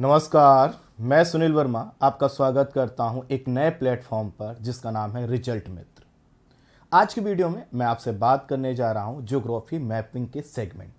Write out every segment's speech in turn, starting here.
नमस्कार, मैं सुनील वर्मा आपका स्वागत करता हूँ एक नए प्लेटफॉर्म पर जिसका नाम है रिज़ल्ट मित्र। आज की वीडियो में मैं आपसे बात करने जा रहा हूँ ज्योग्राफी मैपिंग के सेगमेंट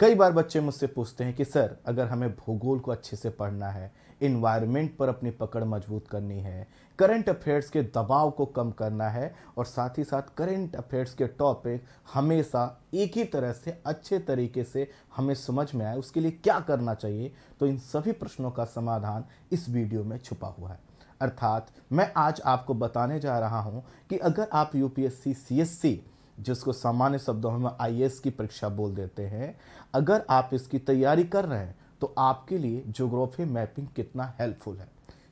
कई बार बच्चे मुझसे पूछते हैं कि, सर, अगर हमें भूगोल को अच्छे से पढ़ना है इन्वायरमेंट पर अपनी पकड़ मज़बूत करनी है करंट अफेयर्स के दबाव को कम करना है, और साथ ही साथ करंट अफेयर्स के टॉपिक हमेशा एक ही तरह से अच्छे तरीके से हमें समझ में आए, उसके लिए क्या करना चाहिए? तो इन सभी प्रश्नों का समाधान इस वीडियो में छुपा हुआ है। अर्थात, मैं आज आपको बताने जा रहा हूँ कि अगर आप यूपीएससी सीएससी जिसको सामान्य शब्दों में आईएएस की परीक्षा बोल देते हैं, अगर आप इसकी तैयारी कर रहे हैं तो आपके लिए ज्योग्राफी मैपिंग कितना हेल्पफुल है।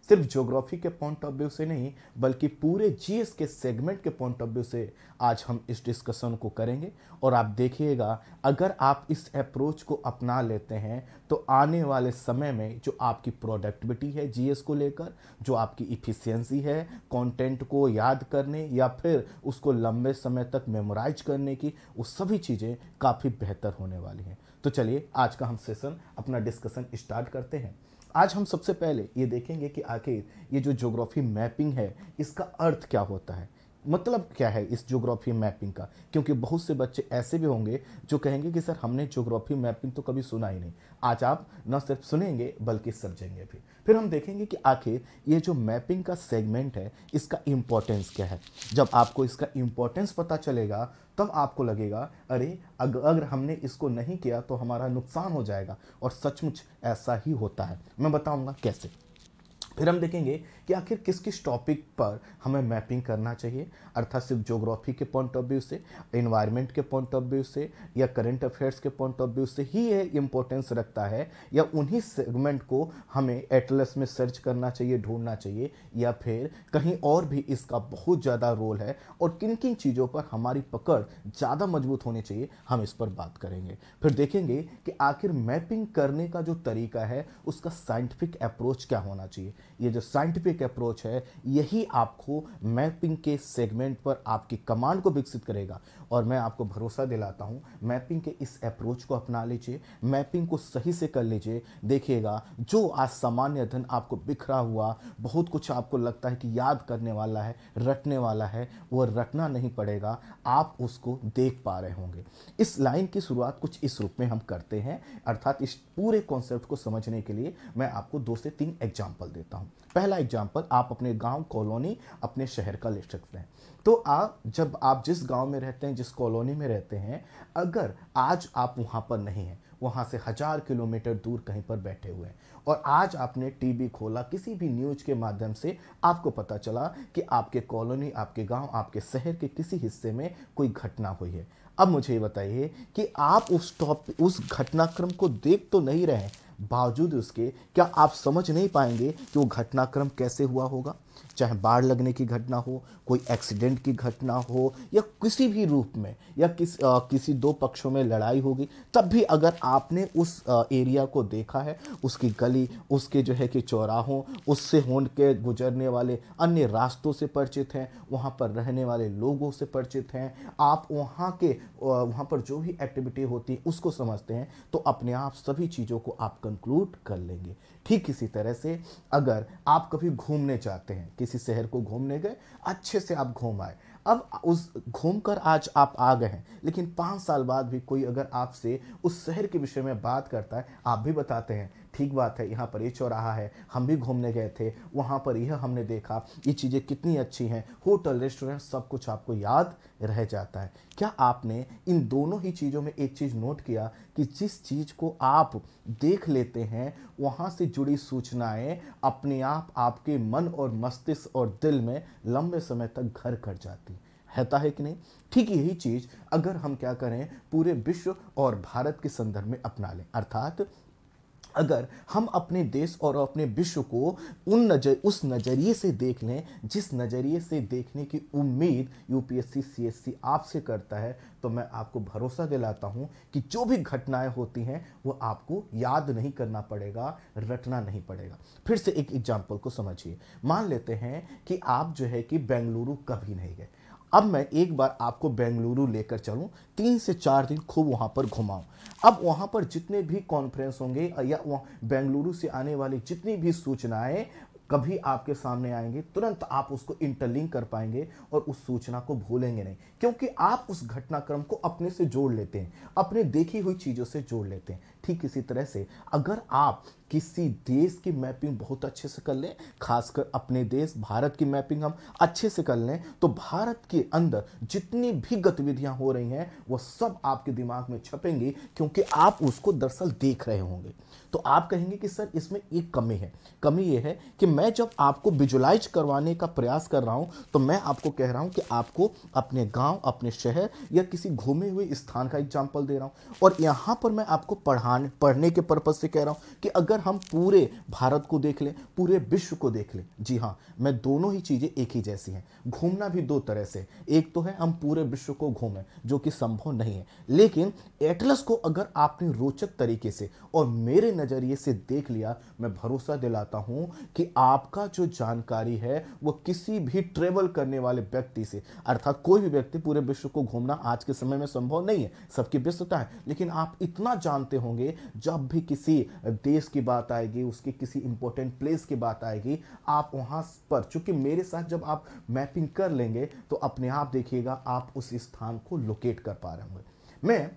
सिर्फ़ ज्योग्राफी के पॉइंट ऑफ़ व्यू से नहीं, बल्कि पूरे जीएस के सेगमेंट के पॉइंट ऑफ़ व्यू से आज हम इस डिस्कशन को करेंगे। और आप देखिएगा, अगर आप इस अप्रोच को अपना लेते हैं तो आने वाले समय में जो आपकी प्रोडक्टिविटी है जीएस को लेकर, जो आपकी इफिशियंसी है कंटेंट को याद करने या फिर उसको लंबे समय तक मेमोराइज करने की, वो सभी चीज़ें काफ़ी बेहतर होने वाली हैं। तो चलिए, आज का हम सेशन अपना डिस्कशन स्टार्ट करते हैं। आज हम सबसे पहले ये देखेंगे कि आखिर ये जो ज्योग्राफी मैपिंग है, इसका अर्थ क्या होता है। मतलब क्या है इस ज्योग्राफी मैपिंग का? क्योंकि बहुत से बच्चे ऐसे भी होंगे जो कहेंगे कि, सर, हमने ज्योग्राफी मैपिंग तो कभी सुना ही नहीं। आज आप न सिर्फ़ सुनेंगे, बल्कि समझेंगे भी। फिर हम देखेंगे कि आखिर ये जो मैपिंग का सेगमेंट है, इसका इम्पोर्टेंस क्या है? जब आपको इसका इम्पोर्टेंस पता चलेगा, तब आपको लगेगा, अरे अगर हमने इसको नहीं किया तो हमारा नुकसान हो जाएगा। और सचमुच ऐसा ही होता है। मैं बताऊँगा कैसे। फिर हम देखेंगे कि आखिर किस किस टॉपिक पर हमें मैपिंग करना चाहिए? अर्थात सिर्फ़ जोग्राफी के पॉइंट ऑफ़ व्यू से इन्वायरमेंट के पॉइंट ऑफ़ व्यू से, या करंट अफेयर्स के पॉइंट ऑफ़ व्यू से ही ये इम्पोर्टेंस रखता है? या उन्हीं सेगमेंट को हमें एटलस में सर्च करना चाहिए, ढूंढना चाहिए? या फिर कहीं और भी इसका बहुत ज़्यादा रोल है? और किन किन चीज़ों पर हमारी पकड़ ज़्यादा मज़बूत होनी चाहिए, हम इस पर बात करेंगे। फिर देखेंगे कि आखिर मैपिंग करने का जो तरीका है, उसका साइंटिफिक अप्रोच क्या होना चाहिए? ये जो साइंटिफिक अप्रोच है, यही आपको मैपिंग के सेगमेंट पर आपकी कमांड को विकसित करेगा। और मैं आपको भरोसा दिलाता हूँ, मैपिंग के इस अप्रोच को अपना लीजिए, मैपिंग को सही से कर लीजिए। देखिएगा, जो आज सामान्य धन आपको बिखरा हुआ, बहुत कुछ आपको लगता है कि याद करने वाला है, रटने वाला है, वो रटना नहीं पड़ेगा। आप उसको देख पा रहे होंगे। इस लाइन की शुरुआत कुछ इस रूप में हम करते हैं, अर्थात इस पूरे कॉन्सेप्ट को समझने के लिए मैं आपको दो से तीन एग्ज़ाम्पल देता हूँ। पहला एग्ज़ाम्पल आप अपने गाँव कॉलोनी अपने शहर का ले सकते हैं। तो आप, जब आप जिस गाँव में रहते हैं, जिस कॉलोनी में रहते हैं, अगर आज आप वहाँ पर नहीं हैं, वहाँ से हज़ार किलोमीटर दूर कहीं पर बैठे हुए हैं, और आज आपने टीवी खोला, किसी भी न्यूज़ के माध्यम से, आपको पता चला कि आपके कॉलोनी, आपके गाँव, आपके शहर के किसी हिस्से में कोई घटना हुई है। अब मुझे ये बताइए कि आप उस टॉप, उस घटनाक्रम को देख तो नहीं रहे बावजूद उसके, क्या आप समझ नहीं पाएँगे कि वो घटनाक्रम कैसे हुआ होगा? चाहे बाढ़ लगने की घटना हो कोई एक्सीडेंट की घटना हो या किसी भी रूप में या किस आ, किसी दो पक्षों में लड़ाई होगी तब भी अगर आपने उस आ, एरिया को देखा है उसकी गली उसके जो है कि चौराहों उससे होन के गुजरने वाले अन्य रास्तों से परिचित हैं वहाँ पर रहने वाले लोगों से परिचित हैं आप वहाँ के वहाँ पर जो भी एक्टिविटी होती है उसको समझते हैं तो अपने आप सभी चीज़ों को आप कंक्लूड कर लेंगे। ठीक इसी तरह से अगर आप कभी घूमने जाते हैं किसी शहर को घूमने गए, अच्छे से आप घूम आए। अब उस घूम कर आज आप आ गए हैं, लेकिन पाँच साल बाद भी कोई अगर आपसे उस शहर के विषय में बात करता है, आप भी बताते हैं ठीक बात है, यहाँ पर ये चौराहा है, हम भी घूमने गए थे, वहाँ पर यह हमने देखा, ये चीज़ें कितनी अच्छी हैं। होटल, रेस्टोरेंट, सब कुछ आपको याद रह जाता है। क्या आपने इन दोनों ही चीज़ों में एक चीज़ नोट किया कि जिस चीज़ को आप देख लेते हैं, वहाँ से जुड़ी सूचनाएँ अपने आप, आपके मन और मस्तिष्क और दिल में लंबे समय तक घर कर जाती रहता है कि नहीं? ठीक यही चीज़ अगर हम क्या करें, पूरे विश्व और भारत के संदर्भ में अपना लें। अर्थात अगर हम अपने देश और अपने विश्व को उन नज़र, उस नज़रिए से देख लें, जिस नज़रिए से देखने की उम्मीद यूपीएससी सीएससी आपसे करता है तो मैं आपको भरोसा दिलाता हूँ कि जो भी घटनाएँ होती हैं, वो आपको याद नहीं करना पड़ेगा, रटना नहीं पड़ेगा। फिर से एक एग्ज़ाम्पल को समझिए। मान लेते हैं कि आप जो है कि बेंगलुरु कभी नहीं गए। अब मैं एक बार आपको बेंगलुरु लेकर चलूँ, तीन से चार दिन खूब वहाँ पर घुमाऊं। अब वहाँ पर जितने भी कॉन्फ्रेंस होंगे, या वहाँ बेंगलुरु से आने वाली जितनी भी सूचनाएँ कभी आपके सामने आएँगे, तुरंत आप उसको इंटरलिंक कर पाएँगे और उस सूचना को भूलेंगे नहीं। क्योंकि आप उस घटनाक्रम को अपने से जोड़ लेते हैं, अपने देखी हुई चीज़ों से जोड़ लेते हैं। ठीक इसी तरह से अगर आप किसी देश की मैपिंग बहुत अच्छे से कर लें, खासकर अपने देश, भारत की मैपिंग हम अच्छे से कर लें तो भारत के अंदर जितनी भी गतिविधियाँ हो रही हैं, वो सब आपके दिमाग में छपेंगी, क्योंकि आप उसको दरअसल देख रहे होंगे। तो आप कहेंगे कि, सर, इसमें एक कमी है। कमी ये है कि मैं जब आपको विजुलाइज करवाने का प्रयास कर रहा हूँ तो मैं आपको कह रहा हूँ कि आपको अपने गाँव, अपने शहर या किसी घूमे हुए स्थान का एग्ज़ाम्पल दे रहा हूँ। और यहाँ पर मैं आपको पढ़ाने पढ़ने के पर्पज से कह रहा हूँ कि अगर हम पूरे भारत को देख लें, पूरे विश्व को देख लें, जी हाँ मैं दोनों ही चीज़ें एक ही जैसी हैं। घूमना भी दो तरह से, एक तो है हम पूरे विश्व को घूमें, जो कि संभव नहीं है। लेकिन एटलस को अगर आपने रोचक तरीके से और मेरे नज़रिए से देख लिया, मैं भरोसा दिलाता हूँ कि आपका जो जानकारी है, वो किसी भी ट्रेवल करने वाले व्यक्ति से, अर्थात कोई भी व्यक्ति पूरे विश्व को घूमना आज के समय में संभव नहीं है। सबकी व्यस्तता है। लेकिन आप इतना जानते होंगे जब भी किसी देश की बात आएगी, उसकी किसी इंपॉर्टेंट प्लेस की बात आएगी, आप वहाँ पर, चूँकि मेरे साथ जब आप मैपिंग कर लेंगे तो अपने आप देखिएगा, आप उस स्थान को लोकेट कर पा रहे होंगे। मैं,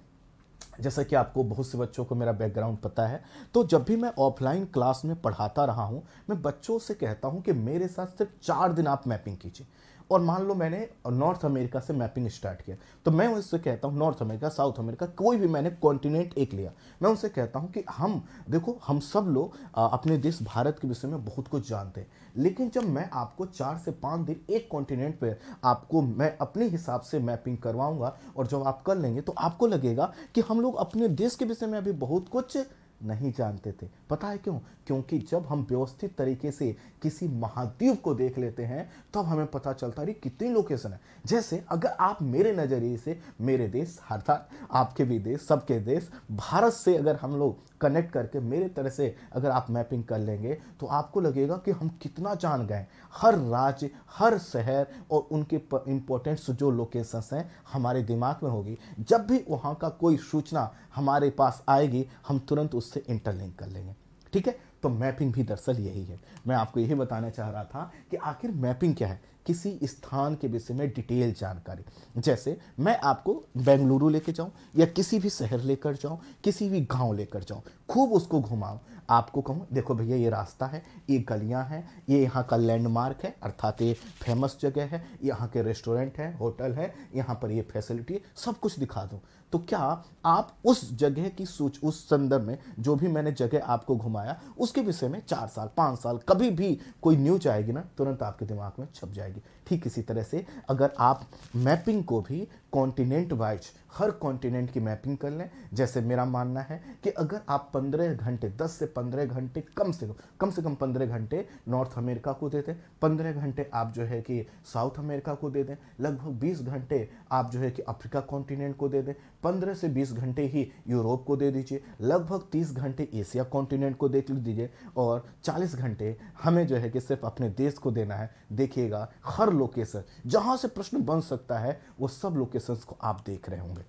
जैसा कि आपको बहुत से बच्चों को मेरा बैकग्राउंड पता है तो जब भी मैं ऑफलाइन क्लास में पढ़ाता रहा हूँ, मैं बच्चों से कहता हूँ कि मेरे साथ सिर्फ़ चार दिन आप मैपिंग कीजिए। और मान लो मैंने नॉर्थ अमेरिका से मैपिंग स्टार्ट किया तो मैं उससे कहता हूँ नॉर्थ अमेरिका साउथ अमेरिका कोई भी मैंने कॉन्टिनेंट एक लिया। मैं उनसे कहता हूँ कि हम, देखो, हम सब लोग अपने देश भारत के विषय में बहुत कुछ जानते हैं। लेकिन जब मैं आपको चार से पाँच दिन एक कॉन्टिनेंट पर आपको, मैं अपने हिसाब से मैपिंग करवाऊँगा और जब आप कर लेंगे तो आपको लगेगा कि हम लोग अपने देश के विषय में अभी बहुत कुछ नहीं जानते थे। पता है क्यों? क्योंकि जब हम व्यवस्थित तरीके से किसी महाद्वीप को देख लेते हैं, तब हमें पता चलता है कितनी लोकेशन है। जैसे अगर आप मेरे नज़रिए से, मेरे देश, अर्थात आपके भी देश, सबके देश, भारत से अगर हम लोग कनेक्ट करके मेरे तरह से अगर आप मैपिंग कर लेंगे तो आपको लगेगा कि हम कितना जान गए हर राज्य, हर शहर और उनके इम्पोर्टेंट्स जो लोकेशंस हैं, हमारे दिमाग में होगी। जब भी वहाँ का कोई सूचना हमारे पास आएगी, हम तुरंत उससे इंटरलिंक कर लेंगे। ठीक है? तो मैपिंग भी दरअसल यही है। मैं आपको यही बताना चाह रहा था कि आखिर मैपिंग क्या है? किसी स्थान के विषय में डिटेल जानकारी। जैसे मैं आपको बेंगलुरु लेकर जाऊँ या किसी भी शहर लेकर जाऊँ, किसी भी गाँव लेकर जाऊँ, खूब उसको घुमाऊं। आपको कहूँ, देखो भैया, ये रास्ता है, ये गलियाँ हैं, ये यहाँ का लैंडमार्क है, अर्थात ये फ़ेमस जगह है, यहाँ के रेस्टोरेंट है होटल है, यहाँ पर ये फैसिलिटी सब कुछ दिखा दूँ। तो क्या आप उस जगह की सोच, उस संदर्भ में जो भी मैंने जगह आपको घुमाया, उसके विषय में चार साल, पाँच साल, कभी भी कोई न्यूज़ आएगी ना, तुरंत आपके दिमाग में छप जाएगी। ठीक इसी तरह से अगर आप मैपिंग को भी कॉन्टिनेंट वाइज हर कॉन्टिनेंट की मैपिंग कर लें। जैसे मेरा मानना है कि अगर आप पंद्रह घंटे, दस से पंद्रह घंटे कम से कम कम से कम पंद्रह घंटे नॉर्थ अमेरिका को दे दें। पंद्रह घंटे आप जो है कि साउथ अमेरिका को दे दें। लगभग बीस घंटे आप जो है कि अफ्रीका कॉन्टिनेंट को दे दें। पंद्रह से बीस घंटे ही यूरोप को दे दीजिए। लगभग तीस घंटे एशिया कॉन्टिनेंट को देख दीजिए और चालीस घंटे हमें जो है कि सिर्फ़ अपने देश को देना है। देखिएगा, हर लोकेशन जहाँ से प्रश्न बन सकता है, वो सब लोकेशंस को आप देख रहे होंगे।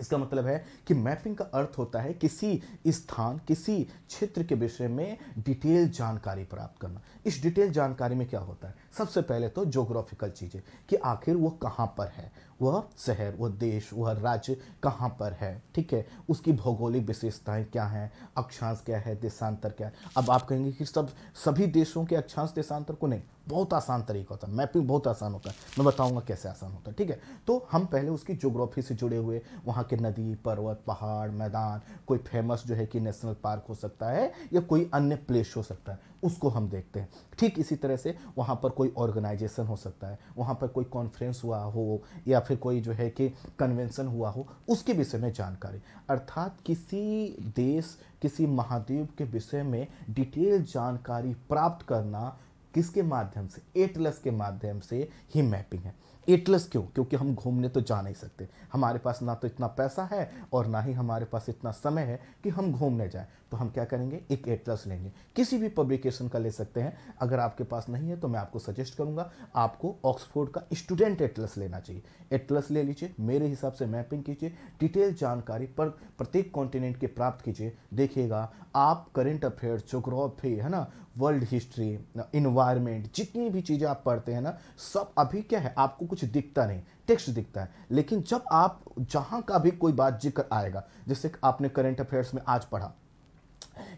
इसका मतलब है कि मैपिंग का अर्थ होता है किसी स्थान, किसी क्षेत्र के विषय में डिटेल जानकारी प्राप्त करना। इस डिटेल जानकारी में क्या होता है? सबसे पहले तो जोग्राफिकल चीज़ें, कि आखिर वो कहाँ पर है? वह शहर, वह देश, वह राज्य कहाँ पर है? ठीक है? उसकी भौगोलिक विशेषताएँ क्या हैं? अक्षांश क्या है? देशांतर क्या है? अब आप कहेंगे कि सब, सभी देशों के अक्षांश, देशांतर को नहीं। बहुत आसान तरीका होता है। मैपिंग बहुत आसान होता है। मैं बताऊँगा कैसे आसान होता है, ठीक है? तो हम पहले उसकी जोग्राफी से जुड़े हुए, वहाँ के नदी, पर्वत, पहाड़, मैदान, कोई फ़ेमस जो है कि नेशनल पार्क हो सकता है या कोई अन्य प्लेस हो सकता है, उसको हम देखते हैं। ठीक इसी तरह से वहाँ पर कोई ऑर्गेनाइजेशन हो सकता है, वहाँ पर कोई कॉन्फ्रेंस हुआ हो या फिर कोई जो है कि कन्वेंसन हुआ हो, उसके विषय में जानकारी। अर्थात किसी देश, किसी महाद्वीप के विषय में डिटेल जानकारी प्राप्त करना किसके माध्यम से? एटलस के माध्यम से ही मैपिंग है। एटलस क्यों? क्योंकि हम घूमने तो जा नहीं सकते। हमारे पास ना तो इतना पैसा है और ना ही हमारे पास इतना समय है कि हम घूमने जाएँ। तो हम क्या करेंगे? एक एटलस लेंगे। किसी भी पब्लिकेशन का ले सकते हैं। अगर आपके पास नहीं है तो मैं आपको सजेस्ट करूँगा, आपको ऑक्सफोर्ड का स्टूडेंट एटलस लेना चाहिए। एटलस ले लीजिए। मेरे हिसाब से मैपिंग कीजिए। डिटेल जानकारी पर प्रत्येक कॉन्टिनेंट के प्राप्त कीजिए। देखिएगा, आप करेंट अफेयर जोग्राफी है ना? वर्ल्ड हिस्ट्री इन्वायरमेंट जितनी भी चीज़ें आप पढ़ते हैं ना, सब अभी क्या है, आपको कुछ दिखता नहीं टेक्स्ट दिखता है। लेकिन जब आप, जहाँ का भी कोई बात ज़िक्र आएगा, जैसे आपने करेंट अफेयर्स में आज पढ़ा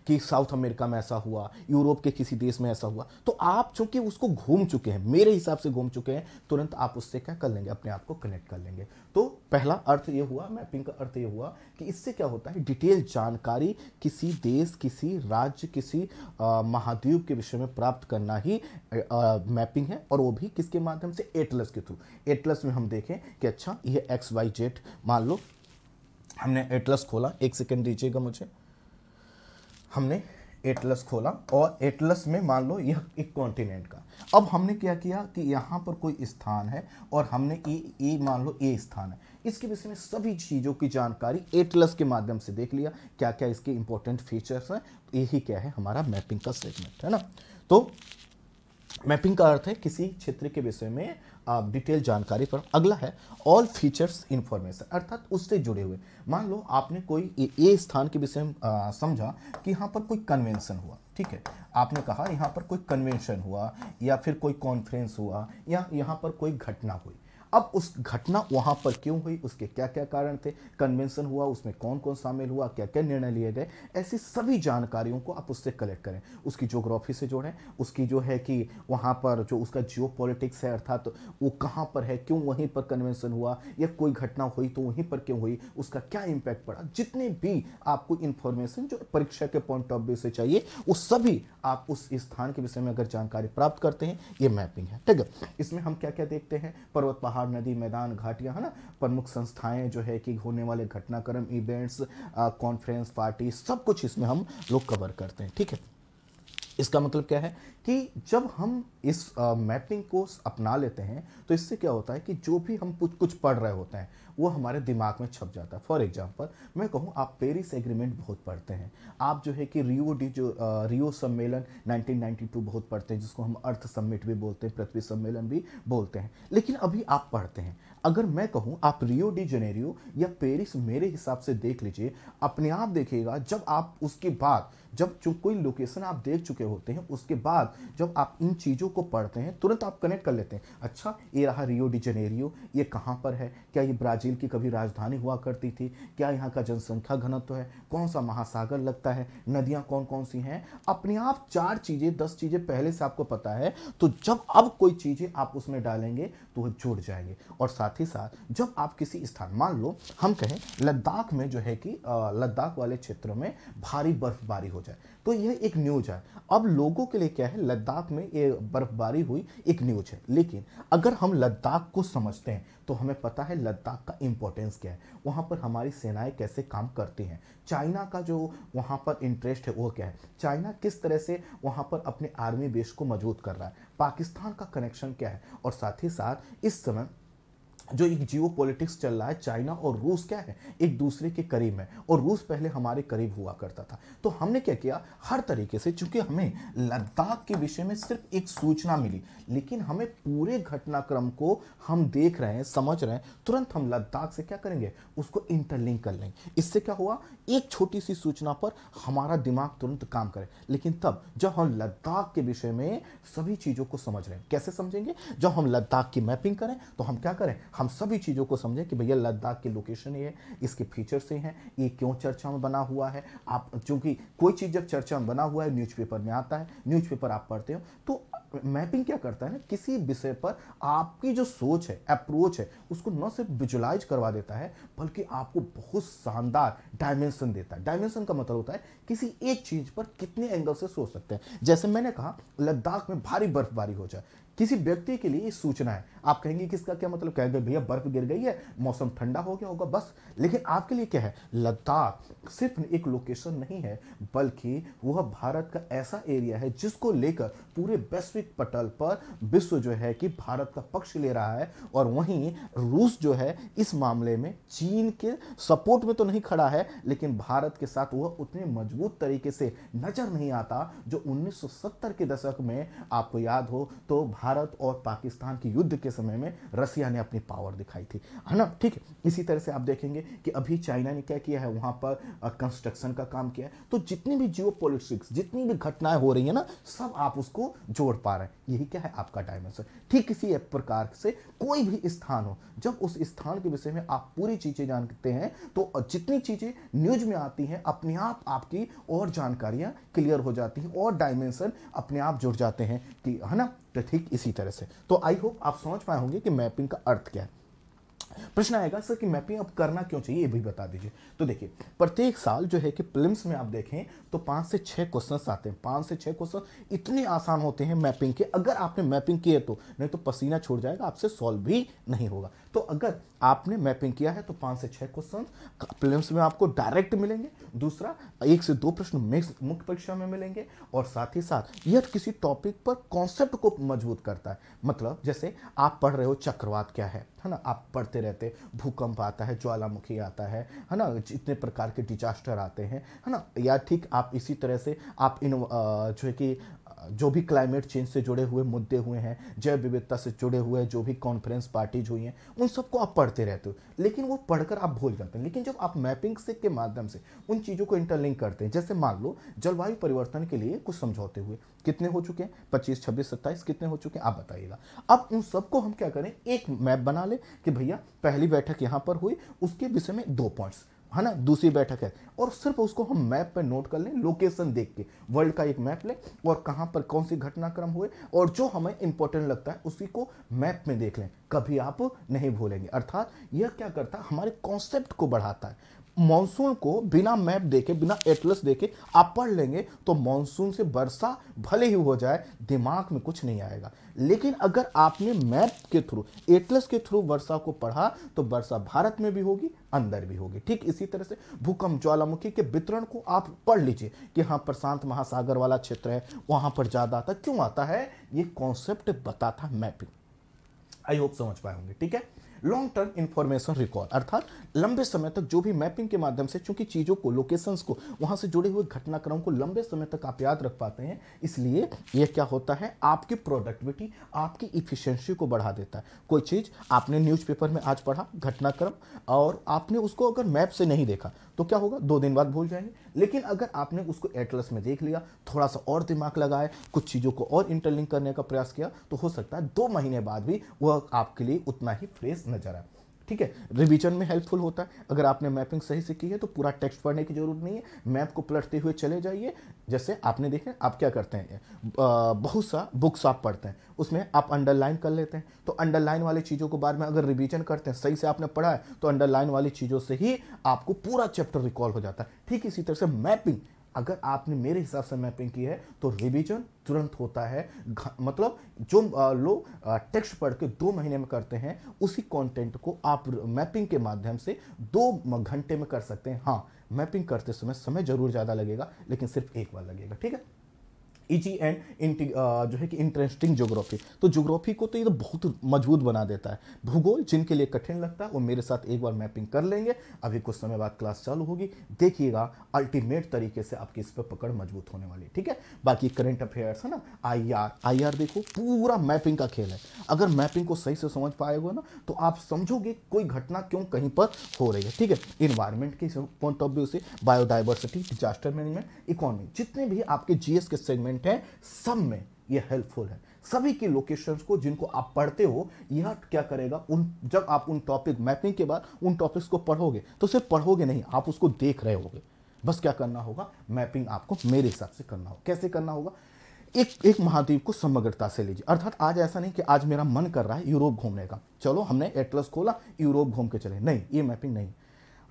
कि साउथ अमेरिका में ऐसा हुआ, यूरोप के किसी देश में ऐसा हुआ। तो आप चूँकि उसको घूम चुके हैं, मेरे हिसाब से घूम चुके हैं, तुरंत आप उससे क्या कर लेंगे, अपने आप को कनेक्ट कर लेंगे। तो पहला अर्थ ये हुआ मैपिंग का अर्थ ये हुआ कि इससे क्या होता है डिटेल जानकारी किसी देश, किसी राज्य, किसी महाद्वीप के विषय में प्राप्त करना ही मैपिंग है और वो भी किसके माध्यम से? एटलस के थ्रू एटलस में हम देखें कि अच्छा ये एक्स वाई जेड मान लो, हमने एटलस खोला, एक सेकेंड दीजिएगा मुझे। हमने एटलस खोला और एटलस में मान लो यह एक कॉन्टिनेंट का। अब हमने क्या किया कि यहाँ पर कोई स्थान है और हमने ए ए मान लो ए स्थान है। इसके विषय में सभी चीज़ों की जानकारी एटलस के माध्यम से देख लिया क्या क्या इसके इंपॉर्टेंट फीचर्स हैं, यही क्या है हमारा मैपिंग का सेगमेंट है ना? तो मैपिंग का अर्थ है किसी क्षेत्र के विषय में डिटेल जानकारी पर। अगला है ऑल फीचर्स इंफॉर्मेशन अर्थात उससे जुड़े हुए। मान लो आपने कोई ए स्थान के विषय में समझा कि यहाँ पर कोई कन्वेंशन हुआ, ठीक है? आपने कहा यहाँ पर कोई कन्वेंशन हुआ या फिर कोई कॉन्फ्रेंस हुआ या यहाँ पर कोई घटना हुई। अब उस घटना वहाँ पर क्यों हुई, उसके क्या क्या कारण थे कन्वेंशन हुआ, उसमें कौन कौन शामिल हुआ क्या क्या निर्णय लिए गए, ऐसी सभी जानकारियों को आप उससे कलेक्ट करें। उसकी जोग्राफी से जोड़ें, उसकी जो है कि वहाँ पर जो उसका जियो है अर्थात तो वो कहाँ पर है, क्यों वहीं पर कन्वेंशन हुआ, या कोई घटना हुई तो वहीं पर क्यों हुई, उसका क्या इम्पैक्ट पड़ा, जितने भी आपको इन्फॉर्मेशन जो परीक्षा के पॉइंट ऑफ़ व्यू से चाहिए, वो सभी आप उस स्थान के विषय में अगर जानकारी प्राप्त करते हैं, ये मैपिंग है। ठीक है, इसमें हम क्या क्या देखते हैं? पर्वत पहाड़ पहाड़ नदी मैदान घाटियाँ, है ना? प्रमुख संस्थाएँ जो है कि होने वाले घटनाक्रम इवेंट्स कॉन्फ्रेंस पार्टी सब कुछ इसमें हम लोग कवर करते हैं, ठीक है? इसका मतलब क्या है कि जब हम इस मैपिंग को अपना लेते हैं तो इससे क्या होता है कि जो भी हम कुछ पढ़ रहे होते हैं, वो हमारे दिमाग में छप जाता है। फॉर एग्जांपल, मैं कहूँ, आप पेरिस एग्रीमेंट बहुत पढ़ते हैं। आप जो है कि रियो डी जो रियो सम्मेलन 1992 बहुत पढ़ते हैं, जिसको हम अर्थ सम्मिट भी बोलते हैं, पृथ्वी सम्मेलन भी बोलते हैं। लेकिन अभी आप पढ़ते हैं। अगर मैं कहूँ, आप रियो डी जनेरियो या पेरिस मेरे हिसाब से देख लीजिए, अपने आप देखिएगा, जब आप उसके बाद जब जो कोई लोकेशन आप देख चुके होते हैं, उसके बाद जब आप इन चीज़ों को पढ़ते हैं, तुरंत आप कनेक्ट कर लेते हैं। अच्छा ये रहा रियो डी जनेरियो ये कहाँ पर है? क्या ये ब्राज़ील की कभी राजधानी हुआ करती थी? क्या यहाँ का जनसंख्या घनत्व है? कौन सा महासागर लगता है? नदियाँ कौन कौन सी हैं? अपने आप चार चीज़ें, दस चीज़ें पहले से आपको पता है तो जब अब कोई चीज़ें आप उसमें डालेंगे तो वह जुड़ जाएँगे। और साथ ही साथ, जब आप किसी स्थान, मान लो, हम कहें, लद्दाख में जो है कि लद्दाख वाले क्षेत्रों में भारी बर्फबारी हो जाए तो यह एक न्यूज़ है। अब लोगों के लिए क्या है? लद्दाख में ये बर्फबारी हुई, एक न्यूज़ है। लेकिन अगर हम लद्दाख को समझते हैं तो हमें पता है लद्दाख का इंपॉर्टेंस क्या है। वहाँ पर हमारी सेनाएँ कैसे काम करती हैं? चाइना का जो वहाँ पर इंटरेस्ट है, वो क्या है? चाइना किस तरह से वहाँ पर अपने आर्मी बेस को मज़बूत कर रहा है? पाकिस्तान का कनेक्शन क्या है? और साथ ही साथ इस समय जो एक जियो पॉलिटिक्स चल रहा है, चाइना और रूस क्या है? एक दूसरे के करीब है। और रूस पहले हमारे करीब हुआ करता था। तो हमने क्या किया? हर तरीके से, चूँकि हमें लद्दाख के विषय में सिर्फ़ एक सूचना मिली, लेकिन हमें पूरे घटनाक्रम को हम देख रहे हैं, समझ रहे हैं, तुरंत हम लद्दाख से क्या करेंगे? उसको इंटरलिंक कर लेंगे। इससे क्या हुआ? एक छोटी सी सूचना पर हमारा दिमाग तुरंत काम करे। लेकिन तब, जब हम लद्दाख के विषय में सभी चीज़ों को समझ रहे हैं, कैसे समझेंगे? जब हम लद्दाख की मैपिंग करें तो हम क्या करें? हम सभी चीज़ों को समझें कि भैया, लद्दाख की लोकेशन ये है, इसके फीचर से हैं, ये क्यों चर्चा में बना हुआ है? आप चूँकि कोई चीज़ जब चर्चा में बना हुआ है, न्यूज़पेपर में आता है, न्यूज़पेपर आप पढ़ते हो तो मैपिंग क्या करता है ना, किसी विषय पर आपकी जो सोच है अप्रोच है, उसको न सिर्फ़ विजुलाइज करवा देता है, बल्कि आपको बहुत शानदार डायमेंशन देता है। डायमेंशन का मतलब होता है किसी एक चीज़ पर कितने एंगल से सोच सकते हैं। जैसे मैंने कहा, लद्दाख में भारी बर्फबारी हो जाए। किसी व्यक्ति के लिए सूचना है। आप कहेंगे कि इसका क्या मतलब? कहेंगे, भैया, बर्फ़ गिर गई है, मौसम ठंडा हो गया होगा, बस। लेकिन आपके लिए क्या है? लद्दाख सिर्फ़ एक लोकेशन नहीं है, बल्कि वह भारत का ऐसा एरिया है जिसको लेकर पूरे वैश्विक पटल पर विश्व जो है कि भारत का पक्ष ले रहा है और वहीं रूस जो है इस मामले में चीन के सपोर्ट में तो नहीं खड़ा है, लेकिन भारत के साथ वह उतने मज़बूत तरीके से नज़र नहीं आता जो 1970 के दशक में, आपको याद हो तो भारत और पाकिस्तान के युद्ध के समय में रसिया ने अपनी पावर दिखाई थी। है ना? ठीक है। इसी तरह से आप देखेंगे कि अभी चाइना ने क्या किया है? वहाँ पर कंस्ट्रक्शन का काम किया है। तो जितनी भी जियो जितनी भी घटनाएँ हो रही है ना, सब आप उसको जोड़ पा रहे हैं। यही क्या है आपका डायमेंशन ठीक इसी प्रकार से कोई भी स्थान हो, जब उस स्थान के विषय में आप पूरी चीज़ें जानते हैं तो जितनी चीज़ें न्यूज़ में आती हैं, अपने आप आपकी और जानकारियाँ क्लियर हो जाती हैं और डायमेंशन अपने आप जुड़ जाते हैं कि, है ना? तो ठीक इसी तरह से। तो आई होप आप समझ पाए होंगे कि मैपिंग का अर्थ क्या है। प्रश्न आएगा, सर, कि मैपिंग अब करना क्यों चाहिए? ये भी बता दीजिए। तो देखिए, प्रत्येक साल जो है कि प्रिलिम्स में आप देखें तो पाँच से छह क्वेश्चन आते हैं। पाँच से छह क्वेश्चन इतने आसान होते हैं मैपिंग के। अगर आपने मैपिंग किए तो नहीं तो पसीना छोड़ जाएगा, आपसे सॉल्व भी नहीं होगा। तो अगर आपने मैपिंग किया है तो पाँच से छह क्वेश्चन प्रिलिम्स में आपको डायरेक्ट मिलेंगे। दूसरा, एक से दो प्रश्न मुख्य परीक्षा में मिलेंगे। और साथ ही साथ, यह किसी टॉपिक पर कॉन्सेप्ट को मज़बूत करता है। मतलब जैसे आप पढ़ रहे हो, चक्रवात क्या है? है ना? आप पढ़ते रहते, भूकंप आता है, ज्वालामुखी आता है है ना? जितने प्रकार के डिजास्टर आते हैं, है ना? या ठीक आप इसी तरह से आप इन जो है कि जो भी क्लाइमेट चेंज से जुड़े हुए मुद्दे हुए हैं, जैव विविधता से जुड़े हुए जो भी कॉन्फ्रेंस पार्टीज़ हुई हैं, उन सबको आप पढ़ते रहते हो। लेकिन वो पढ़कर आप भूल जाते हैं। लेकिन जब आप मैपिंग से के माध्यम से उन चीज़ों को इंटरलिंक करते हैं, जैसे मान लो जलवायु परिवर्तन के लिए कुछ समझौते हुए, कितने हो चुके हैं? पच्चीस, छब्बीस, सत्ताईस कितने हो चुके हैं? आप बताइएगा। अब उन सबको हम क्या करें? एक मैप बना ले कि भैया पहली बैठक यहाँ पर हुई, उसके विषय में दो पॉइंट्स है ना, दूसरी बैठक है। और सिर्फ़ उसको हम मैप पर नोट कर लें, लोकेशन देख के, वर्ल्ड का एक मैप लें और कहाँ पर कौन सी घटनाक्रम हुए और जो हमें इंपॉर्टेंट लगता है, उसी को मैप में देख लें। कभी आप नहीं भूलेंगे। अर्थात यह क्या करता है, हमारे कॉन्सेप्ट को बढ़ाता है। मानसून को बिना मैप देखे, बिना एटलस देखे आप पढ़ लेंगे तो मानसून से वर्षा भले ही हो जाए, दिमाग में कुछ नहीं आएगा। लेकिन अगर आपने मैप के थ्रू एटलस के थ्रू वर्षा को पढ़ा तो वर्षा भारत में भी होगी, अंदर भी होगी। ठीक इसी तरह से भूकंप ज्वालामुखी के वितरण को आप पढ़ लीजिए कि हाँ प्रशांत महासागर वाला क्षेत्र है, वहाँ पर ज़्यादा आता, क्यों आता है? ये कॉन्सेप्ट बताता मैपिंग आई होप समझ पाए होंगे, ठीक है? लॉन्ग टर्म इंफॉर्मेशन रिकॉर्ड अर्थात लंबे समय तक जो भी मैपिंग के माध्यम से चूँकि चीज़ों को लोकेशंस को, वहाँ से जुड़े हुए घटनाक्रम को लंबे समय तक आप याद रख पाते हैं, इसलिए यह क्या होता है? आपकी प्रोडक्टिविटी आपकी इफिशियंसी को बढ़ा देता है। कोई चीज़ आपने न्यूज़पेपर में आज पढ़ा, घटनाक्रम, और आपने उसको अगर मैप से नहीं देखा तो क्या होगा? दो दिन बाद भूल जाएँगे। लेकिन अगर आपने उसको एटलस में देख लिया, थोड़ा सा और दिमाग लगाए, कुछ चीज़ों को और इंटरलिंक करने का प्रयास किया तो हो सकता है दो महीने बाद भी वह आपके लिए उतना ही फ्रेश नज़र आए। ठीक है? रिवीजन में हेल्पफुल होता है। अगर आपने मैपिंग सही से की है तो पूरा टेक्स्ट पढ़ने की ज़रूरत नहीं है। मैप को पलटते हुए चले जाइए। जैसे आपने देखें, आप क्या करते हैं? बहुत सा बुक्स आप पढ़ते हैं। उसमें आप अंडरलाइन कर लेते हैं। तो अंडरलाइन वाली चीज़ों को बाद में अगर रिवीजन करते हैं, सही से आपने पढ़ा है तो अंडरलाइन वाली चीज़ों से ही आपको पूरा चैप्टर रिकॉल हो जाता है। ठीक इसी तरह से मैपिंग अगर आपने मेरे हिसाब से मैपिंग की है तो रिवीजन तुरंत होता है। मतलब जो लोग टेक्स्ट पढ़ के दो महीने में करते हैं, उसी कंटेंट को आप मैपिंग के माध्यम से दो घंटे में कर सकते हैं। हाँ मैपिंग करते समय समय ज़रूर ज़्यादा लगेगा, लेकिन सिर्फ़ एक बार लगेगा, ठीक है? इजी एंड जो है कि इंटरेस्टिंग जोग्राफी तो जोग्राफी को तो ये तो बहुत मज़बूत बना देता है। भूगोल जिनके लिए कठिन लगता है, वो मेरे साथ एक बार मैपिंग कर लेंगे। अभी कुछ समय बाद क्लास चालू होगी। देखिएगा अल्टीमेट तरीके से आपकी इस पर पकड़ मज़बूत होने वाली ठीक है? बाकी करंट अफेयर्स है ना? आई आर आई आर देखो, पूरा मैपिंग का खेल है। अगर मैपिंग को सही से समझ पाएगा ना तो आप समझोगे कोई घटना क्यों कहीं पर हो रही है, ठीक है? इन्वायरमेंट के पॉइंट ऑफ़ व्यू से बायोडाइवर्सिटी डिजास्टर मैनेजमेंट इकोनॉमी जितने भी आपके जीएस के सेगमेंट सेगमेंट है, सब में यह हेल्पफुल है। सभी के लोकेशंस को जिनको आप पढ़ते हो, यह क्या करेगा? उन, जब आप उन टॉपिक मैपिंग के बाद उन टॉपिक्स को पढ़ोगे तो सिर्फ़ पढ़ोगे नहीं, आप उसको देख रहे होगे। बस क्या करना होगा? मैपिंग आपको मेरे हिसाब से करना होगा। कैसे करना होगा? एक एक महाद्वीप को समग्रता से लीजिए। अर्थात आज ऐसा नहीं कि आज मेरा मन कर रहा है यूरोप घूमने का। चलो, हमने एटलस खोला, यूरोप घूम के चले। नहीं, ये मैपिंग नहीं।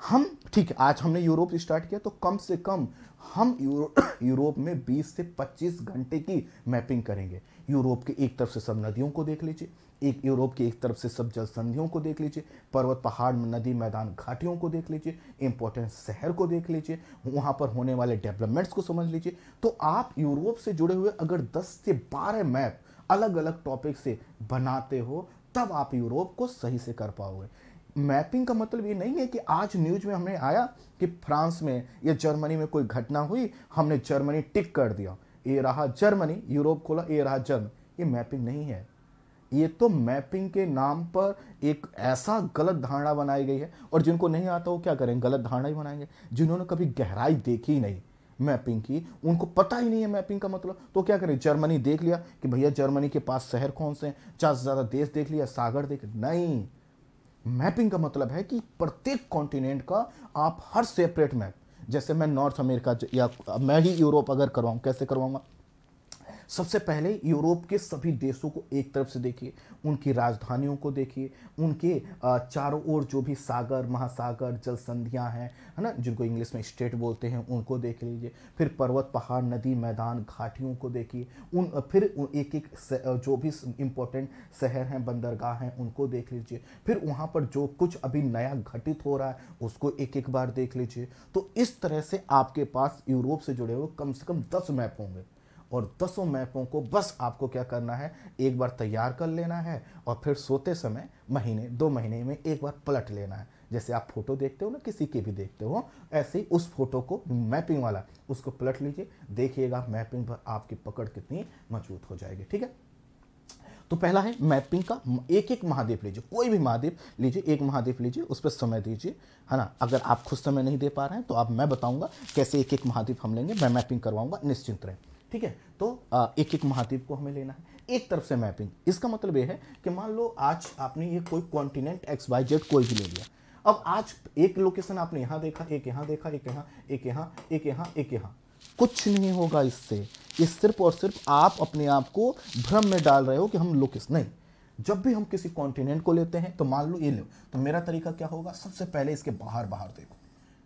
हम ठीक है आज हमने यूरोप स्टार्ट किया तो कम से कम हम यूरो, यूरोप में 20 से 25 घंटे की मैपिंग करेंगे। यूरोप के एक तरफ़ से सब नदियों को देख लीजिए एक यूरोप की एक तरफ़ से सब जल संधियों को देख लीजिए पर्वत पहाड़ नदी मैदान घाटियों को देख लीजिए इंपॉर्टेंट शहर को देख लीजिए वहाँ पर होने वाले डेवलपमेंट्स को समझ लीजिए। तो आप यूरोप से जुड़े हुए अगर 10 से 12 मैप अलग अलग टॉपिक से बनाते हो तब आप यूरोप को सही से कर पाओगे। मैपिंग का मतलब ये नहीं है कि आज न्यूज़ में हमने आया कि फ्रांस में या जर्मनी में कोई घटना हुई, हमने जर्मनी टिक कर दिया। ये रहा जर्मनी, यूरोप खोला ये रहा जर्मन। ये मैपिंग नहीं है। ये तो मैपिंग के नाम पर एक ऐसा गलत धारणा बनाई गई है और जिनको नहीं आता वो क्या करें गलत धारणा ही बनाएँगे, जिन्होंने कभी गहराई देखी ही नहीं मैपिंग की। उनको पता ही नहीं है मैपिंग का मतलब। तो क्या करें? जर्मनी देख लिया कि भैया जर्मनी के पास शहर कौन से हैं? ज़्यादा से ज़्यादा देश देख लिया, सागर देख नहीं। मैपिंग का मतलब है कि प्रत्येक कॉन्टिनेंट का आप हर सेपरेट मैप, जैसे मैं नॉर्थ अमेरिका या मैं ही यूरोप अगर करवाऊँ, कैसे करवाऊँगा? सबसे पहले यूरोप के सभी देशों को एक तरफ़ से देखिए, उनकी राजधानियों को देखिए, उनके चारों ओर जो भी सागर, महासागर जल संधियाँ हैं, है ना, जिनको इंग्लिश में स्टेट बोलते हैं, उनको देख लीजिए। फिर पर्वत, पहाड़, नदी, मैदान, घाटियों को देखिए। उन, फिर एक एक जो भी इम्पोर्टेंट शहर हैं, बंदरगाह हैं, उनको देख लीजिए। फिर वहाँ पर जो कुछ अभी नया घटित हो रहा है, उसको एक एक बार देख लीजिए। तो इस तरह से आपके पास यूरोप से जुड़े हुए कम से कम दस मैप होंगे। और दसों मैपों को बस आपको क्या करना है? एक बार तैयार कर लेना है और फिर सोते समय महीने, दो महीने में एक बार पलट लेना है। जैसे आप फ़ोटो देखते हो ना, किसी के भी देखते हो, ऐसे ही उस फ़ोटो को मैपिंग वाला, उसको पलट लीजिए। देखिएगा, मैपिंग पर आपकी पकड़ कितनी मज़बूत हो जाएगी, ठीक है? तो पहला है मैपिंग का, एक एक महाद्वीप लीजिए, कोई भी महाद्वीप लीजिए, एक महाद्वीप लीजिए, उस पर समय दीजिए, है ना? अगर आप खुद समय नहीं दे पा रहे हैं तो आप, मैं बताऊँगा कैसे एक एक महाद्वीप हम लेंगे, मैं मैपिंग करवाऊँगा, निश्चिंत रहें। ठीक है? तो एक एक महाद्वीप को हमें लेना है। एक तरफ़ से मैपिंग। इसका मतलब ये है कि मान लो आज आपने ये कोई कॉन्टिनेंट एक्स वाई जेड कोई भी ले लिया। अब आज एक लोकेशन आपने यहाँ देखा, एक यहाँ देखा, एक यहाँ एक यहाँ एक यहाँ एक यहाँ। कुछ नहीं होगा इससे। ये सिर्फ़ और सिर्फ़ आप अपने आप को भ्रम में डाल रहे हो कि हम लोकेशन नहीं। जब भी हम किसी कॉन्टिनेंट को लेते हैं तो मान लो ये लो। तो मेरा तरीका क्या होगा? सबसे पहले इसके बाहर बाहर देखो।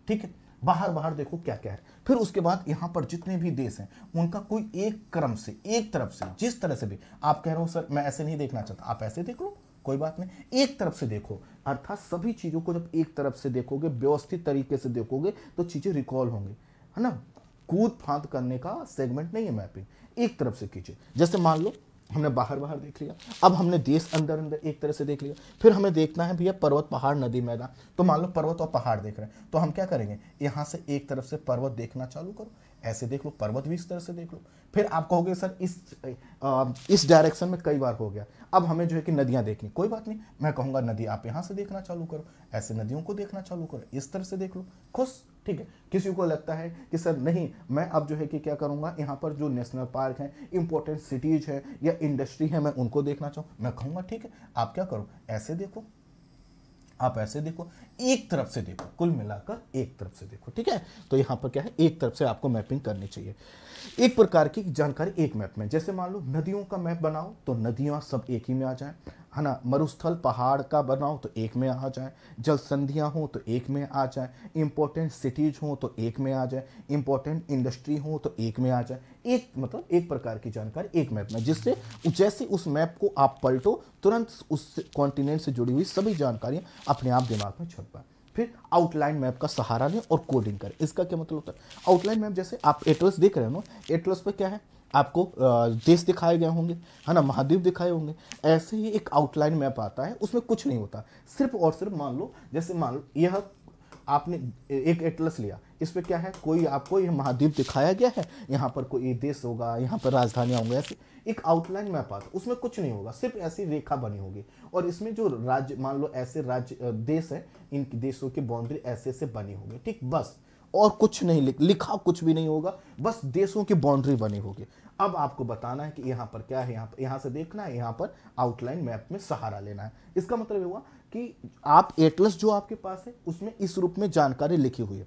ठीक है? बाहर बाहर देखो क्या क्या है। फिर उसके बाद यहाँ पर जितने भी देश हैं, उनका कोई एक क्रम से, एक तरफ़ से, जिस तरह से भी। आप कह रहे हो, सर, मैं ऐसे नहीं देखना चाहता। आप ऐसे देख लो, कोई बात नहीं। एक तरफ़ से देखो, अर्थात सभी चीज़ों को जब एक तरफ़ से देखोगे, व्यवस्थित तरीके से देखोगे तो चीज़ें रिकॉल होंगी। है ना? कूद फांद करने का सेगमेंट नहीं है मैपिंग एक तरफ़ से कीजिए। जैसे मान लो हमने बाहर बाहर देख लिया। अब हमने देश अंदर अंदर एक तरह से देख लिया। फिर हमें देखना है भैया पर्वत पहाड़ नदी मैदान। तो मान लो पर्वत और पहाड़ देख रहे हैं। तो हम क्या करेंगे? यहाँ से एक तरफ़ से पर्वत देखना चालू करो। ऐसे देख लो पर्वत भी इस तरह से देख लो। फिर आप कहोगे सर इस आ, इस डायरेक्शन में कई बार हो गया। अब हमें जो है कि नदियाँ देखनी कोई बात नहीं मैं कहूँगा नदी आप यहाँ से देखना चालू करो। ऐसे नदियों को देखना चालू करो। इस तरह से देख लो। खुश ठीक है? किसी को लगता है कि सर नहीं, मैं अब जो है कि क्या करूँगा? यहाँ पर जो नेशनल पार्क हैं इंपॉर्टेंट सिटीज़ है या इंडस्ट्री है, मैं उनको देखना चाहूँ। मैं कहूँगा, ठीक है, आप क्या करो? ऐसे देखो। आप ऐसे देखो। एक तरफ़ से देखो। कुल मिलाकर एक तरफ़ से देखो। ठीक है? तो यहाँ पर क्या है? एक तरफ़ से आपको मैपिंग करनी चाहिए। एक प्रकार की जानकारी, एक मैप में। जैसे मान लो, नदियों का मैप बनाओ तो नदियाँ सब एक ही में आ जाए। है ना? मरुस्थल, पहाड़ का बनाओ तो एक में आ जाए। जल संधियाँ हों तो एक में आ जाए। इंपॉर्टेंट सिटीज़ हो तो एक में आ जाए। इंपॉर्टेंट इंडस्ट्री हो तो एक में आ जाए। एक मतलब एक प्रकार की जानकारी, एक मैप में, जिससे जैसे उस मैप को आप पलटो, तुरंत उस कॉन्टिनेंट से जुड़ी हुई सभी जानकारियाँ अपने आप दिमाग में छप पाए। फिर आउटलाइन मैप का सहारा लें और कोडिंग करें। इसका क्या मतलब होता है? आउटलाइन मैप जैसे आप एटलस देख रहे हो ना? एटलस पर क्या है? आपको देश दिखाए गए होंगे, है ना, महाद्वीप दिखाए होंगे। ऐसे ही एक आउटलाइन मैप आता है, उसमें कुछ नहीं होता। सिर्फ़ और सिर्फ़ मान लो, जैसे मान लो, यह आपने एक एटलस लिया, इस पर क्या है, कोई आपको यह महाद्वीप दिखाया गया है? यहाँ पर कोई देश होगा, यहाँ पर राजधानियाँ होंगी, ऐसे एक आउटलाइन मैप आता उसमें कुछ नहीं होगा, सिर्फ़ ऐसी रेखा बनी होगी। और इसमें जो राज्य, मान लो ऐसे राज्य देश है इन देशों की बाउंड्री ऐसे ऐसे बनी होगी, ठीक, बस। और कुछ नहीं लिख, लिखा कुछ भी नहीं होगा। बस देशों की बाउंड्री बनी होगी। अब आपको बताना है कि यहाँ पर क्या है, यहाँ पर, यहाँ से देखना है, यहाँ पर आउटलाइन मैप में सहारा लेना है। इसका मतलब हुआ कि आप एटलस जो आपके पास है, उसमें इस रूप में जानकारी लिखी हुई है।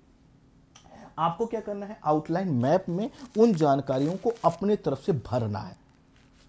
आपको क्या करना है? आउटलाइन मैप में उन जानकारियों को अपने तरफ़ से भरना है।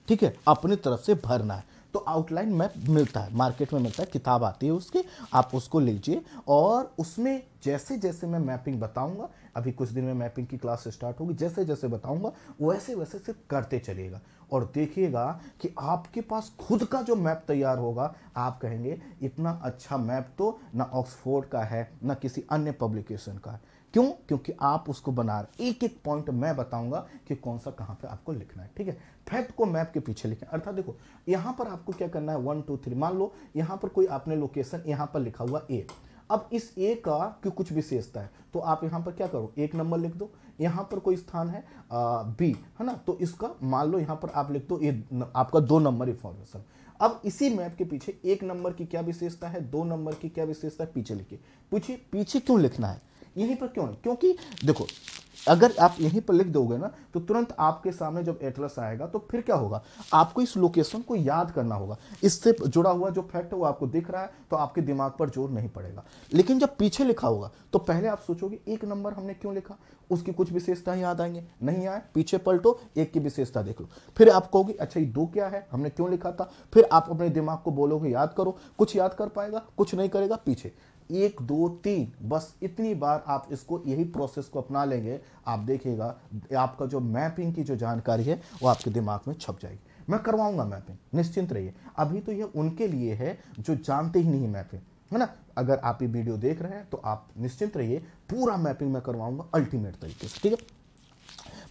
ठीक है? अपनी तरफ़ से भरना है। तो आउटलाइन मैप मिलता है मार्केट में मिलता है, किताब आती है उसकी, आप उसको लीजिए और उसमें जैसे जैसे मैं मैपिंग बताऊँगा, अभी कुछ दिन में मैपिंग की क्लास स्टार्ट होगी जैसे जैसे बताऊँगा वैसे वैसे सिर्फ़ करते चलिएगा। और देखिएगा कि आपके पास खुद का जो मैप तैयार होगा, आप कहेंगे, इतना अच्छा मैप तो ना ऑक्सफोर्ड का है, ना किसी अन्य पब्लिकेशन का है। क्यों? क्योंकि आप उसको बना रहे एक एक पॉइंट मैं बताऊँगा कि कौन सा कहाँ पे आपको लिखना है ठीक है? फैक्ट को मैप के पीछे लिखें। अर्थात देखो यहाँ पर आपको क्या करना है? वन टू थ्री मान लो यहाँ पर कोई आपने लोकेशन यहाँ पर लिखा हुआ ए अब इस ए का की कुछ विशेषता है? तो आप यहाँ पर क्या करो? एक नंबर लिख दो। यहाँ पर कोई स्थान है आ, बी है ना? तो इसका मान लो यहाँ पर आप लिख दो ये आपका दो नंबर इंफॉर्मेशन अब इसी मैप के पीछे एक नंबर की क्या विशेषता है? दो नंबर की क्या विशेषता है? पीछे लिखिए। पूछिए पीछे क्यों लिखना है? यहीं पर क्यों नहीं? क्योंकि देखो, अगर आप यहीं पर लिख दोगे ना तो तुरंत आपके सामने जब एटलस आएगा तो फिर क्या होगा? आपको इस लोकेशन को याद करना होगा। इससे जुड़ा हुआ जो फैक्ट है, वो आपको दिख रहा है तो आपके दिमाग पर ज़ोर नहीं पड़ेगा। लेकिन जब पीछे लिखा होगा तो पहले आप सोचोगे, एक नंबर हमने क्यों लिखा? उसकी कुछ विशेषता याद आएँगे। नहीं आए, पीछे पलटो, एक की विशेषता देख लो। फिर आप कहोगे अच्छा ये दो क्या है? हमने क्यों लिखा था? फिर आप अपने दिमाग को बोलोगे, याद करो। कुछ याद कर पाएगा, कुछ नहीं करेगा, पीछे। एक, दो, तीन, बस इतनी बार आप इसको, यही प्रोसेस को अपना लेंगे, आप देखिएगा, आपका जो मैपिंग की जो जानकारी है, वो आपके दिमाग में छप जाएगी। मैं करवाऊँगा मैपिंग निश्चिंत रहिए। अभी तो ये उनके लिए है जो जानते ही नहीं मैपिंग है ना? अगर आप ये वीडियो देख रहे हैं तो आप निश्चिंत रहिए, पूरा मैपिंग मैं करवाऊँगा अल्टीमेट तरीके से, ठीक है?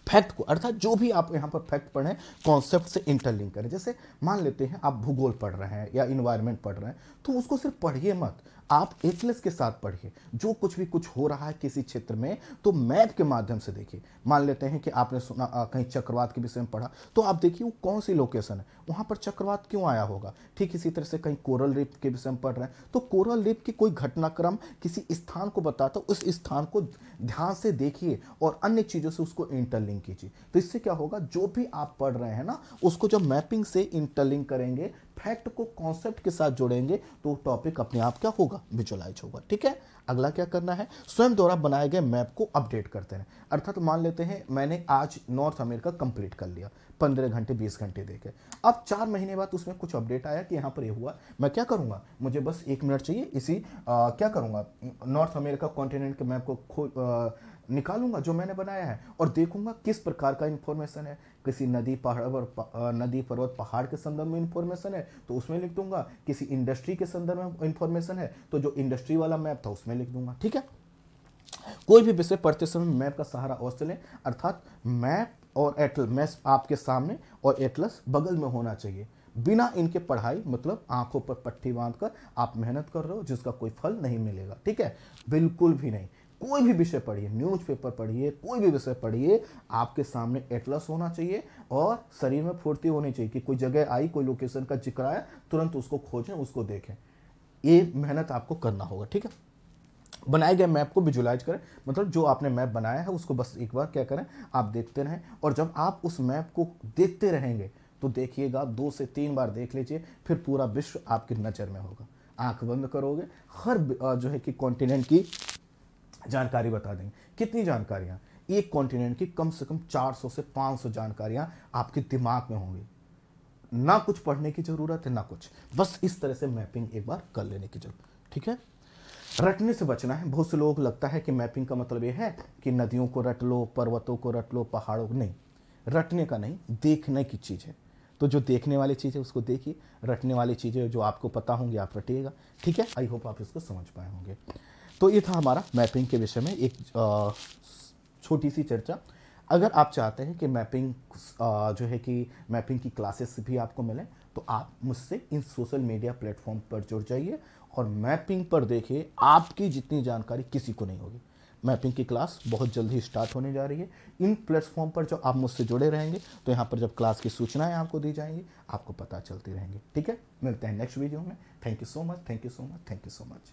फैक्ट को, अर्थात जो भी आप यहाँ पर फैक्ट पढ़ें कॉन्सेप्ट से इंटरलिंक करें। जैसे मान लेते हैं, आप भूगोल पढ़ रहे हैं या इन्वायरमेंट पढ़ रहे हैं तो उसको सिर्फ़ पढ़िए मत। आप एटलस के साथ पढ़िए। जो कुछ भी कुछ हो रहा है किसी क्षेत्र में तो मैप के माध्यम से देखिए। मान लेते हैं कि आपने सुना आ, कहीं चक्रवात के विषय में पढ़ा तो आप देखिए वो कौन सी लोकेशन है। वहाँ पर चक्रवात क्यों आया होगा? ठीक इसी तरह से कहीं कोरल रिप के विषय में पढ़ रहे हैं। तो कोरल रिप की कोई घटनाक्रम किसी स्थान को बताता उस स्थान को ध्यान से देखिए और अन्य चीज़ों से उसको इंटरलिंक कीजिए। तो इससे क्या होगा? जो भी आप पढ़ रहे हैं ना उसको जब मैपिंग से इंटरलिंक करेंगे फैक्ट को कॉन्सेप्ट के साथ जोड़ेंगे तो टॉपिक अपने आप क्या होगा? विजुअलाइज होगा ठीक है? अगला क्या करना है? स्वयं द्वारा बनाए गए मैप को अपडेट करते हैं। अर्थात मान लेते हैं मैंने आज नॉर्थ अमेरिका कंप्लीट कर लिया पंद्रह घंटे बीस घंटे देखे। अब चार महीने बाद उसमें कुछ अपडेट आया कि यहाँ पर ये हुआ। मैं क्या करूँगा? मुझे बस एक मिनट चाहिए इसी आ, क्या करूँगा? नॉर्थ अमेरिका कॉन्टिनेंट के मैप को खो निकालूँगा जो मैंने बनाया है और देखूँगा किस प्रकार का इंफॉर्मेशन है किसी नदी पहाड़ नदी पर्वत पहाड़ के संदर्भ में इंफॉर्मेशन है तो उसमें लिख दूँगा। किसी इंडस्ट्री के संदर्भ में इंफॉर्मेशन है तो जो इंडस्ट्री वाला मैप था उसमें लिख दूँगा, ठीक है? कोई भी विषय पढ़ते समय मैप का सहारा अवश्य लें, अर्थात मैप और एटल मैप आपके सामने और एटलस बगल में होना चाहिए। बिना इनके पढ़ाई मतलब आँखों पर पट्टी बांधकर आप मेहनत कर रहे हो, जिसका कोई फल नहीं मिलेगा, ठीक है? बिल्कुल भी नहीं। कोई भी विषय पढ़िए न्यूज़पेपर पढ़िए, कोई भी विषय पढ़िए, आपके सामने एटलस होना चाहिए और शरीर में फुर्ती होनी चाहिए कि कोई जगह आई, कोई लोकेशन का ज़िक्र आया, तुरंत उसको खोजें, उसको देखें। ये मेहनत आपको करना होगा, ठीक है? बनाए गए मैप को विजुलाइज करें। मतलब जो आपने मैप बनाया है, उसको बस एक बार क्या करें, आप देखते रहें और जब आप उस मैप को देखते रहेंगे तो देखिएगा, दो से तीन बार देख लीजिए, फिर पूरा विश्व आपकी नज़र में होगा। आँख बंद करोगे, हर जो है कि कॉन्टिनेंट की जानकारी बता देंगे। कितनी जानकारियाँ? एक कॉन्टिनेंट की कम से कम 400 से 500 जानकारियाँ आपके दिमाग में होंगी। ना कुछ पढ़ने की ज़रूरत है, ना कुछ। बस इस तरह से मैपिंग एक बार कर लेने की ज़रूरत। ठीक है? रटने से बचना है। बहुत से लोग लगता है कि मैपिंग का मतलब ये है कि नदियों को रट लो, पर्वतों को रट लो, पहाड़ों को नहीं। रटने का नहीं, देखने की चीज़ है। तो जो देखने वाली चीज़ है, उसको देखिए। रटने वाली चीज़ें जो आपको पता होंगी, आप रटिएगा। ठीक है? आई होप आप इसको समझ पाए होंगे। तो ये था हमारा मैपिंग के विषय में एक छोटी सी चर्चा। अगर आप चाहते हैं कि मैपिंग जो है कि मैपिंग की क्लासेस भी आपको मिलें तो आप मुझसे इन सोशल मीडिया प्लेटफॉर्म पर जुड़ जाइए और मैपिंग पर देखिए आपकी जितनी जानकारी किसी को नहीं होगी। मैपिंग की क्लास बहुत जल्दी स्टार्ट होने जा रही है। इन प्लेटफॉर्म पर जो आप मुझसे जुड़े रहेंगे तो यहाँ पर जब क्लास की सूचनाएँ आपको दी जाएँगी, आपको पता चलती रहेंगी। ठीक है? मिलते हैं नेक्स्ट वीडियो में। Thank you so much thank you so much thank you so much